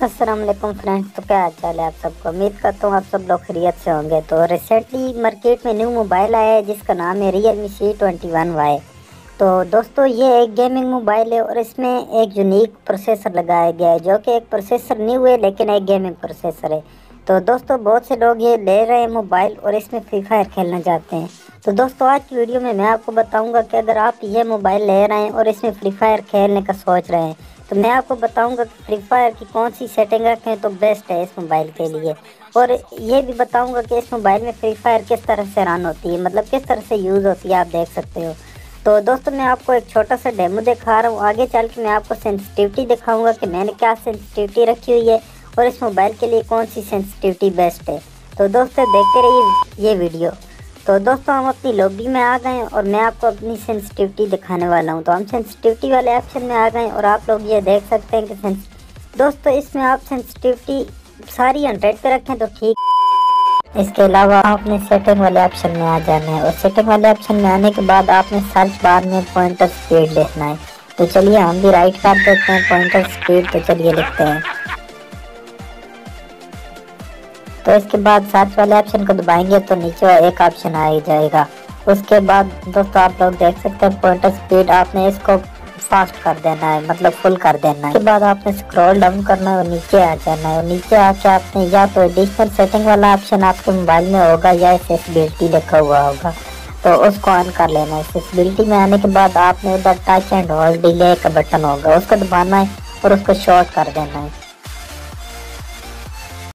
वालेकुम फ्रेंड्स तो क्या हाल चाल है आप सबको? उम्मीद करता हूँ आप सब लोग खरीत से होंगे। तो रिसेंटली मार्केट में न्यू मोबाइल आया है, जिसका नाम है Realme C twenty one Y तो दोस्तों, ये एक गेमिंग मोबाइल है और इसमें एक यूनिक प्रोसेसर लगाया गया है, जो कि एक प्रोसेसर न्यू हुए लेकिन एक गेमिंग प्रोसेसर है। तो दोस्तों, बहुत से लोग ये ले रहे हैं मोबाइल और इसमें फ्री फायर खेलना चाहते हैं। तो दोस्तों, आज की वीडियो में मैं आपको बताऊँगा कि अगर आप ये मोबाइल ले रहे हैं और इसमें फ्री फायर खेलने का सोच रहे हैं तो मैं आपको बताऊँगा कि फ्री फायर की कौन सी सेटिंग रखें तो बेस्ट है इस मोबाइल के लिए। और ये भी बताऊँगा कि इस मोबाइल में फ्री फायर किस तरह से रन होती है मतलब किस तरह से यूज़ होती है, आप देख सकते हो। तो दोस्तों, मैं आपको एक छोटा सा डेमो दिखा रहा हूँ। आगे चल के मैं आपको सेंसिटिविटी दिखाऊँगा कि मैंने क्या सेंसिटिविटी रखी हुई है और इस मोबाइल के लिए कौन सी सेंसिटिविटी बेस्ट है। तो दोस्तों, देखते रहिए ये वीडियो तो दोस्तों, हम अपनी लॉबी में आ गए और मैं आपको अपनी सेंसिटिविटी दिखाने वाला हूँ। तो हम सेंसिटिविटी वाले ऑप्शन में आ गए और आप लोग ये देख सकते हैं कि दोस्तों, इसमें आप सेंसिटिविटी सारी हंड्रेड पे रखें तो ठीक। इसके अलावा आपने सेटिंग वाले ऑप्शन में आ जाना है और सेटिंग वाले ऑप्शन में आने के बाद आपने सर्च बार में पॉइंटर स्पीड लिखना है। तो चलिए, हम भी राइट कर देते हैं पॉइंटर स्पीड तो चलिए लिखते हैं। तो इसके बाद सर्च वाले ऑप्शन को दबाएँगे तो नीचे एक ऑप्शन आ ही जाएगा। उसके बाद दोस्तों आप लोग देख सकते हैं पॉइंटर स्पीड आपने इसको फास्ट कर देना है मतलब फुल कर देना है। उसके बाद आपने स्क्रॉल डाउन करना है और नीचे आ जाना है। और नीचे आके आपने या तो एडिशनल सेटिंग वाला ऑप्शन आपके मोबाइल में होगा या एसेसबिलिटी लिखा हुआ होगा। तो उसको ऑन कर लेना है। एसेसबिलिटी में आने के बाद आपने उधर टच एंड होल्ड डिले का बटन होगा। उसको दबाना है और उसको शॉर्ट कर देना है।